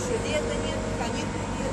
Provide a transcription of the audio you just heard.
еще лета нет, каникул нет.